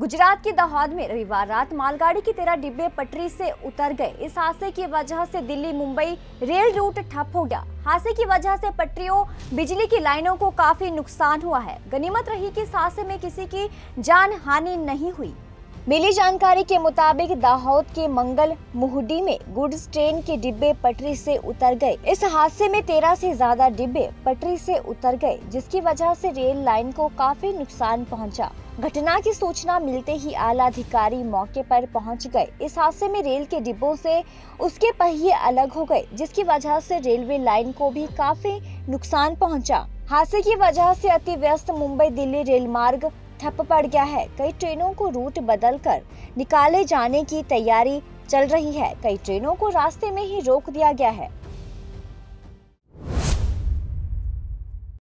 गुजरात के दाहोद में रविवार रात मालगाड़ी की तेरह डिब्बे पटरी से उतर गए। इस हादसे की वजह से दिल्ली मुंबई रेल रूट ठप हो गया। हादसे की वजह से पटरियों, बिजली की लाइनों को काफ़ी नुकसान हुआ है। गनीमत रही कि इस हादसे में किसी की जान हानि नहीं हुई। मिली जानकारी के मुताबिक दाहोद के मंगल मुहडी में गुड्स ट्रेन के डिब्बे पटरी से उतर गए इस हादसे में तेरह से ज़्यादा डिब्बे पटरी से उतर गए, जिसकी वजह से रेल लाइन को काफ़ी नुकसान पहुँचा। घटना की सूचना मिलते ही आला अधिकारी मौके पर पहुँच गए इस हादसे में रेल के डिब्बों से उसके पहिए अलग हो गए, जिसकी वजह से रेलवे लाइन को भी काफ़ी नुकसान पहुँचा। हादसे की वजह से अति व्यस्त मुंबई दिल्ली रेल मार्ग ठप पड़ गया है। कई ट्रेनों को रूट बदलकर निकाले जाने की तैयारी चल रही है। कई ट्रेनों को रास्ते में ही रोक दिया गया है।